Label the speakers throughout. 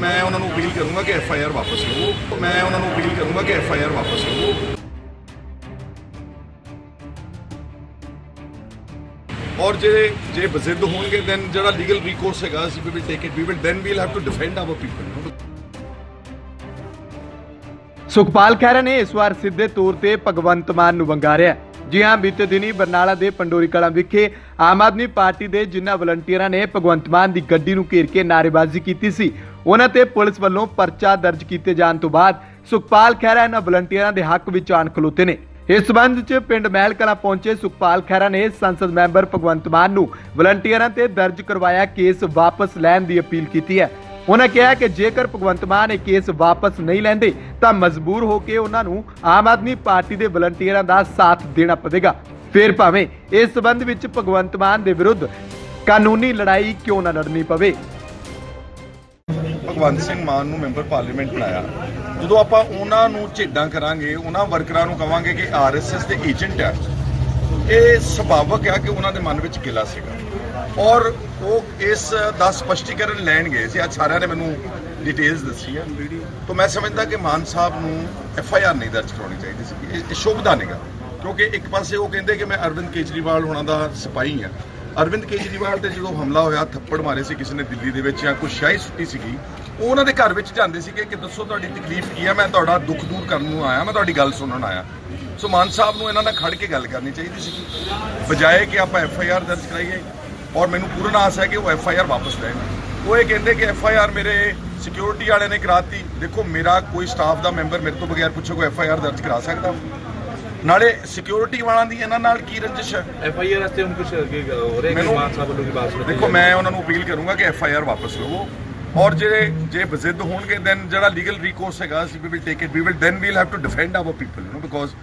Speaker 1: ਮੈਂ ਉਹਨਾਂ ਨੂੰ ਅਪੀਲ ਕਰੂੰਗਾ ਕਿ ਐਫ ਆਈ ਆਰ ਵਾਪਸ ਲਵੋ ਮੈਂ ਉਹਨਾਂ ਨੂੰ ਅਪੀਲ ਕਰੂੰਗਾ ਕਿ ਐਫ ਆਈ ਆਰ ਵਾਪਸ ਲਵੋ ਔਰ ਜੇ ਜੇ ਬਜ਼ਿੱਦ ਹੋਣਗੇ ਦੈਨ ਜਿਹੜਾ ਲੀਗਲ recourse ਹੈਗਾ, ਅਸੀਂ we will take it we will then we'll have to defend our people
Speaker 2: Sukhpal Khaira ਨੇ ਇਸ ਵਾਰ ਸਿੱਧੇ ਤੌਰ ਤੇ ਭਗਵੰਤ ਮਾਨ ਨੂੰ ਵੰਗਾਰਿਆ। ਜੀ ਹਾਂ, ਬੀਤੇ ਦਿਨੀ ਬਰਨਾਲਾ ਦੇ ਪੰਡੋਰੀ ਕਲਾਂ ਵਿਖੇ ਆਮ ਆਦਮੀ ਪਾਰਟੀ ਦੇ ਜਿਨ੍ਹਾਂ ਵਲੰਟੀਅਰਾਂ ਨੇ ਭਗਵੰਤ ਮਾਨ ਦੀ ਗੱਡੀ ਨੂੰ ਘੇਰ ਕੇ ਨਾਅਰੇਬਾਜ਼ੀ ਕੀਤੀ ਸੀ। ਉਹਨਾਂ ਤੇ ਪੁਲਿਸ ਵੱਲੋਂ ਪਰਚਾ ਦਰਜ ਕੀਤੇ ਜਾਣ ਤੋਂ ਬਾਅਦ ਸੁਖਪਾਲ ਖਹਿਰਾ ਇਹਨਾਂ ਵਲੰਟੀਅਰਾਂ ਦੇ ਹੱਕ ਵਿੱਚ ਆਣ ਖਲੋਤੇ ਨੇ। ਇਸ ਸਬੰਧ 'ਚ ਪਿੰਡ ਮਹਿਲ ਕਲਾਂ ਪਹੁੰਚੇ ਸੁਖਪਾਲ ਖਹਿਰਾ ਨੇ ਸੰਸਦ ਮੈਂਬਰ ਭਗਵੰਤ ਮਾਨ ਨੂੰ ਵਲੰਟੀਅਰਾਂ ਤੇ ਦਰਜ ਕਰਵਾਇਆ ਕੇਸ ਵਾਪਸ ਲੈਣ ਦੀ ਅਪੀਲ ਕੀਤੀ ਹੈ। ਉਹਨਾਂ ਕਿਹਾ ਕਿ ਜੇਕਰ ਭਗਵੰਤ ਮਾਨ ਇਹ ਕੇਸ ਵਾਪਸ ਨਹੀਂ ਲੈਂਦੇ, ਤਾਂ ਮਜਬੂਰ ਹੋ ਕੇ ਉਹਨਾਂ ਨੂੰ ਆਮ ਆਦਮੀ ਪਾਰਟੀ ਦੇ ਵਲੰਟੀਅਰਾਂ ਦਾ ਸਾਥ ਦੇਣਾ ਪਵੇਗਾ। ਫਿਰ ਭਾਵੇਂ ਇਸ ਸਬੰਧ ਵਿੱਚ ਭਗਵੰਤ ਮਾਨ ਦੇ ਵਿਰੁੱਧ ਕਾਨੂੰਨੀ ਲੜਾਈ ਕਿਉਂ ਨਾ ਲੜਨੀ ਪਵੇ।
Speaker 1: ਭਗਵੰਤ ਸਿੰਘ ਮਾਨ ਨੂੰ ਮੈਂਬਰ ਪਾਰਲੀਮੈਂਟ ਬਣਾਇਆ। ਜਦੋਂ ਆਪਾਂ ਉਹਨਾਂ ਨੂੰ ਝੇਡਾਂ ਕਰਾਂਗੇ ਉਹਨਾਂ ਵਰਕਰਾਂ ਨੂੰ ਕਵਾਂਗੇ ਕਿ ਆਰਐਸਐਸ ਦੇ ਏਜੰਟ ਆ, ਇਹ ਸੁਭਾਵਕ ਹੈ ਕਿ ਉਹਨਾਂ ਦੇ ਮਨ ਵਿੱਚ ਗਿਲਾ ਸੀਗਾ। ਔਰ ਉਹ ਇਸ ਦਾ ਸਪਸ਼ਟੀਕਰਨ ਲੈਣ ਗਏ ਸੀ। ਅੱਜ ਸਾਰਿਆਂ ਨੇ ਮੈਨੂੰ ਡਿਟੇਲਸ ਦੱਸੀ ਆ। ਤਾਂ ਮੈਂ ਸਮਝਦਾ ਕਿ ਮਾਨ ਸਾਹਿਬ ਨੂੰ ਐਫ ਆਈ ਆਰ ਨਹੀਂ ਦਰਜ ਕਰਾਉਣੀ ਚਾਹੀਦੀ ਸੀ। ਇਹ- ਇਹ ਸ਼ੁਭਦਾ ਨਹੀਂਗਾ ਕਿਉਂਕਿ ਇੱਕ ਪਾਸੇ ਉਹ ਕਹਿੰਦੇ ਕਿ ਮੈਂ ਅਰਵਿੰਦ ਕੇਜਰੀਵਾਲ ਹੋਣਾ ਦਾ ਸਿਪਾਹੀ ਆ। ਅਰਵਿੰਦ ਕੇਜਰੀਵਾਲ ਤੇ ਜਦੋਂ ਹਮਲਾ ਹੋਇਆ, ਥੱਪੜ ਮਾਰੇ ਸੀ ਕਿਸੇ ਨੇ ਦਿੱਲੀ ਦੇ ਵਿੱਚ ਜਾਂ ਕੋਈ ਸ਼ਾਹੀ ਸੁੱਟੀ ਸੀਗੀ, ਉਹ ਉਹਨਾਂ ਦੇ ਘਰ ਵਿੱਚ ਜਾਂਦੇ ਸੀਗੇ ਕਿ ਦੱਸੋ ਤੁਹਾਡੀ ਤਕਲੀਫ ਕੀ ਹੈ ਮੈਂ ਤੁਹਾਡਾ ਦੁੱਖ ਦੂਰ ਕਰਨ ਨੂੰ ਆਇਆ, ਮੈਂ ਤੁਹਾਡੀ ਗੱਲ ਸੁਣਨ ਆਇਆ। ਸੋ ਮਾਨ ਸਾਹਿਬ ਨੂੰ ਇਹਨਾਂ ਨਾਲ ਖੜ ਕੇ ਗੱਲ ਕਰਨੀ ਚਾਹੀਦੀ ਸੀ ਬਜਾਏ ਕਿ ਆਪਾਂ ਐਫ ਆਈ ਆਰ ਦਰਜ ਕਰਾਈਏ। ਔਰ ਮੈਨੂੰ ਪੂਰਨ ਆਸ ਹੈ ਕਿ ਉਹ ਐਫ ਆਈ ਆਰ ਵਾਪਸ ਲੈਣ ਉਹ ਇਹ ਕਹਿੰਦੇ ਕਿ ਐਫ ਆਈ ਆਰ ਮੇਰੇ ਸਿਕਿਉਰਿਟੀ ਵਾਲਿਆਂ ਨੇ ਕਰਾਤੀ। ਦੇਖੋ ਮੇਰਾ ਕੋਈ ਸਟਾਫ ਦਾ ਮੈਂਬਰ ਮੇਰੇ ਤੋਂ ਬਗੈਰ ਪੁੱਛੋ ਕੋਈ ਐਫ ਆਈ ਆਰ ਦਰਜ ਕਰਾ ਸਕਦਾ। ਨਾਲੇ ਸਿਕਿਉਰਿਟੀ ਵਾਲਾਂ ਦੀ ਇਹਨਾਂ ਨਾਲ ਕੀ ਰੰਜਿਸ਼ ਹੈ?
Speaker 3: ਐਫ ਆਈ ਆਰ ਵਾਸਤੇ ਹੁਣ ਕੁਝ ਅੱਗੇ ਹੋ ਰਿਹਾ ਕਿ
Speaker 1: ਮੈਨੂੰ-
Speaker 3: ਸਾਹਿਬ ਵੱਲੋਂ ਕੀ ਬਾਤ
Speaker 1: ਦੇਖੋ ਮੈਂ ਉਹਨਾਂ ਨੂੰ ਅਪੀਲ ਕਰੂੰਗਾ ਕਿ ਐਫ ਆਈ ਆਰ ਵਾਪਸ ਲਵੋ। ਔਰ ਜੇ ਜੇ ਬਜ਼ਿੱਦ ਹੋਣਗੇ ਦੈਨ ਜਿਹੜਾ ਲੀਗਲ recourse ਹੈਗਾ ਅਸੀਂ we will take it we will then we'll have to defend our people you know because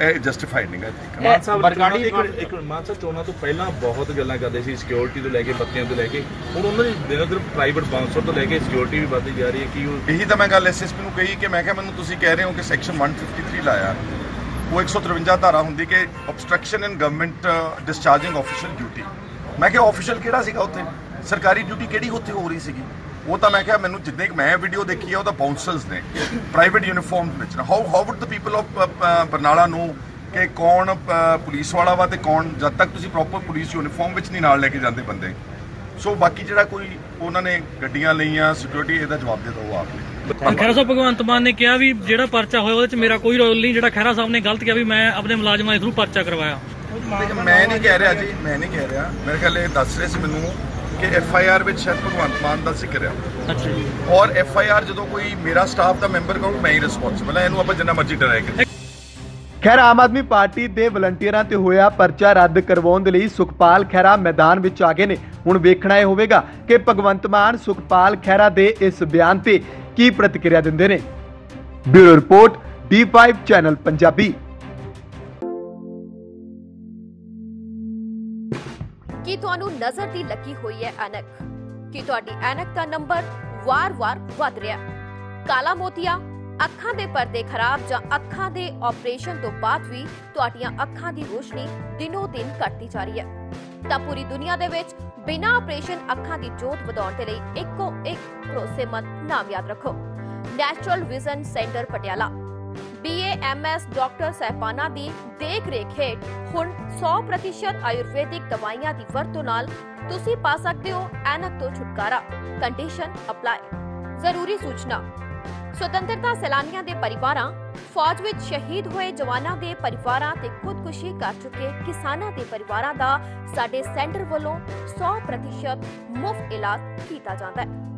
Speaker 1: ਇਹ ਜਸਟੀਫਾਈਡ ਨਹੀਂ ਹੈ
Speaker 3: ਮਾਨ ਸਾਹਿਬ
Speaker 4: ਬਰਗਾੜੀ
Speaker 3: ਇੱਕ ਮਾਨ ਸਾਹਿਬ ਚੋਣਾਂ ਤੋਂ ਪਹਿਲਾਂ ਬਹੁਤ ਗੱਲਾਂ ਕਰਦੇ ਸੀ ਸਿਕਿਉਰਿਟੀ ਤੋਂ ਲੈ ਕੇ ਬੱਤੀਆਂ ਤੋਂ ਲੈ ਕੇ। ਹੁਣ ਉਹਨਾਂ ਦੀ ਦਿਨੋਂ ਦਿਨ ਪ੍ਰਾਈਵੇਟ ਬਾਉਂਸਰ ਤੋਂ ਲੈ ਕੇ ਸਿਕਿਉਰਿਟੀ ਵੀ ਵੱਧਦੀ ਜਾ ਰਹੀ ਹੈ ਕਿ ਉਹ
Speaker 1: ਇਹੀ ਤਾਂ ਮੈਂ ਗੱਲ ਐਸਐਸਪੀ ਨੂੰ ਕਹੀ ਕਿ ਮੈਂ ਕਿਹਾ ਮੈਨੂੰ ਤੁਸੀਂ ਕਹਿ ਰਹੇ ਹੋ ਕਿ ਸੈਕਸ਼ਨ 153 ਲਾਇਆ। ਉਹ 153 ਧਾਰਾ ਹੁੰਦੀ ਕਿ obstruction in government discharging official duty ਮੈਂ ਕਿਹਾ ਆਫੀਸ਼ੀਅਲ ਕਿਹੜਾ ਸੀਗਾ ਉੱਥੇ? ਸਰਕਾਰੀ ਡਿਊਟੀ ਕਿਹੜੀ ਉੱਥੇ ਹੋ ਰਹੀ ਸੀਗੀ? ਉਹ ਤਾਂ ਮੈਂ ਕਿਹਾ ਮੈਨੂੰ ਜਿੰਨੇ ਕੁ ਮੈਂ ਵੀਡੀਓ ਦੇਖੀ ਹੈ ਉਹ ਤਾਂ ਬਾਉਂਸਰਸ ਨੇ। ਪ੍ਰਾਈਵੇਟ ਯੂਨੀਫਾਰਮ ਵਿੱਚ how how would the people of Barnala ਨੂੰ ਕਿ ਕੌਣ ਪੁਲਿਸ ਵਾਲਾ ਵਾ ਤੇ ਕੌਣ ਜਦ ਤੱਕ ਤੁਸੀਂ ਪ੍ਰੋਪਰ ਪੁਲਿਸ ਯੂਨੀਫਾਰਮ ਵਿੱਚ ਨਹੀਂ ਨਾਲ ਲੈ ਕੇ ਜਾਂਦੇ ਬੰਦੇ? ਸੋ ਬਾਕੀ ਜਿਹੜਾ ਕੋਈ ਉਹਨਾਂ ਨੇ ਗੱਡੀਆਂ ਲਈਆਂ ਸਿਕਿਉਰਿਟੀ ਇਹਦਾ ਜਵਾਬ ਦੇ ਦਿਓ ਆਪ ਨੇ।
Speaker 5: ਖਹਿਰਾ ਸਾਹਿਬ ਭਗਵੰਤ ਮਾਨ ਨੇ ਕਿਹਾ ਵੀ ਜਿਹੜਾ ਪਰਚਾ ਹੋਇਆ ਉਹਦੇ ਚ ਮੇਰਾ ਕੋਈ ਰੋਲ ਨਹੀਂ। ਜਿਹੜਾ ਖਹਿਰਾ ਸਾਹਿਬ ਨੇ ਗਲਤ ਕਿਹਾ ਵੀ ਮੈਂ ਆਪਣੇ ਮੁਲਾਜ਼ਮਾਂ ਦੇ ਥਰੂ ਪਰਚਾ ਕਰਵਾਇਆ।
Speaker 1: ਮੈਂ ਨਹੀਂ ਕਹਿ ਰਿਹਾ ਜੀ ਮੈਂ ਨਹੀਂ ਕਹਿ ਰਿਹਾ। ਮੇਰੇ ਖਿਆਲ ਇਹ ਦੱਸ ਰਹੇ ਸੀ ਮੈਨੂੰ ਕਿ ਐਫ ਆਈ ਆਰ ਵਿੱਚ ਸ਼ਾਇਦ ਭਗਵੰਤ ਮਾਨ ਦਾ ਜ਼ਿਕਰ ਹੈ
Speaker 5: ਅੱਛਾ ਜੀ।
Speaker 1: ਔਰ ਐਫ ਆਈ ਆਰ ਜਦੋਂ ਕੋਈ ਮੇਰਾ ਸਟਾਫ ਦਾ ਮੈਂਬਰ ਕਹੂੰ ਮੈਂ ਹੀ ਰਿਸਪੌਂਸਿਬਲ ਹਾਂ ਇਹਨੂੰ ਆਪਾਂ ਜਿੰਨਾ ਮਰਜ਼ੀ ਡਰਾਇਆ ਕਰੀਏ।
Speaker 2: ਖੈਰ ਆਮ ਆਦਮੀ ਪਾਰਟੀ ਦੇ ਵਲੰਟੀਅਰਾਂ ਤੇ ਹੋਇਆ ਪਰਚਾ ਰੱਦ ਕਰਵਾਉਣ ਦੇ ਲਈ ਸੁਖਪਾਲ ਖਹਿਰਾ ਮੈਦਾਨ ਵਿੱਚ ਆ ਗਏ ਨੇ। ਹੁਣ ਵੇਖਣਾ ਇਹ ਹੋਵੇਗਾ ਕਿ ਭਗਵੰਤ ਮਾਨ ਸੁਖਪਾਲ ਖਹਿਰਾ ਦੇ ਇਸ ਬਿਆਨ ਤੇ ਕੀ ਪ੍ਰਤੀਕਿਰਿਆ ਦਿੰਦੇ ਨੇ। Bureau report D5 channel Punjabi.
Speaker 6: ਕੀ ਤੁਹਾਨੂੰ ਨਜ਼ਰ ਦੀ ਲੱਗੀ ਹੋਈ ਹੈ ਐਨਕ? ਕੀ ਤੁਹਾਡੀ ਐਨਕ ਦਾ ਨੰਬਰ ਵਾਰ-ਵਾਰ ਵੱਧ ਰਿਹਾ ਕਾਲਾ ਮੋਤੀਆ, ਅੱਖਾਂ ਦੇ ਪਰਦੇ ਖਰਾਬ ਜਾਂ ਅੱਖਾਂ ਦੇ ਆਪਰੇਸ਼ਨ ਤੋਂ ਬਾਅਦ ਵੀ ਤੁਹਾਡੀਆਂ ਅੱਖਾਂ ਦੀ ਰੋਸ਼ਨੀ ਦਿਨੋ-ਦਿਨ ਘਟਦੀ ਜਾ ਰਹੀ ਹੈ। ਤਾਂ ਪੂਰੀ ਦੁਨੀਆ ਦੇ ਵਿੱਚ ਬਿਨਾਂ ਆਪਰੇਸ਼ਨ ਅੱਖਾਂ ਦੀ ਜੋਤ ਵਧਾਉਣ ਦੇ ਲਈ ਇੱਕੋ ਇੱਕ ਭਰੋਸੇਮੰਦ ਨਾਮ ਯਾਦ ਰੱਖੋ। Natural vision centre Patiala. BAMS doctor ਸਹਿਬਾਨਾ ਦੀ ਦੇਖ ਰੇਖ ਹੇਠ ਹੁਣ 100% ਆਯੁਰਵੈਦਿਕ ਦਵਾਈਆਂ ਦੀ ਵਰਤੋਂ ਨਾਲ ਤੁਸੀਂ ਪਾ ਸਕਦੇ ਹੋ ਐਨਕ ਤੋਂ ਛੁਟਕਾਰਾ। Condition apply. ਜ਼ਰੂਰੀ ਸੂਚਨਾ। ਸੁਤੰਤਰਤਾ ਸੈਲਾਨੀਆਂ ਦੇ ਪਰਿਵਾਰਾਂ, ਫੌਜ ਵਿੱਚ ਸ਼ਹੀਦ ਹੋਏ ਜਵਾਨਾਂ ਦੇ ਪਰਿਵਾਰਾਂ ਤੇ ਖੁਦਕੁਸ਼ੀ ਕਰ ਚੁੱਕੇ ਕਿਸਾਨਾਂ ਦੇ ਪਰਿਵਾਰਾਂ ਦਾ ਸਾਡੇ ਸੈਂਟਰ ਵੱਲੋਂ 100% ਮੁਫਤ ਇਲਾਜ ਕੀਤਾ ਜਾਂਦਾ ਹੈ।